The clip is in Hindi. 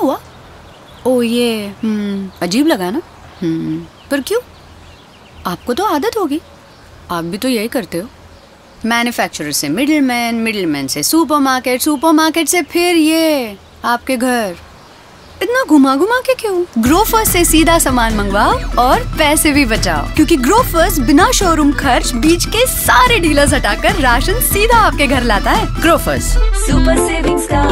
हुआ? ओ, ये हम्म, अजीब लगा ना? हम्म, पर क्यों? आपको तो आदत होगी। आप भी तो यही करते हो। मैन्युफैक्चरर से मिडिलमैन मिडिलमैन से सुपरमार्केट सुपरमार्केट से फिर ये, आपके घर। इतना घुमा घुमा के क्यों? ग्रोफर्स से सीधा सामान मंगवाओ और पैसे भी बचाओ। क्योंकि ग्रोफर्स बिना शोरूम खर्च बीच के सारे डीलर्स हटाकर राशन सीधा आपके घर लाता है। ग्रोफर्स। सुपर सेविंग्स का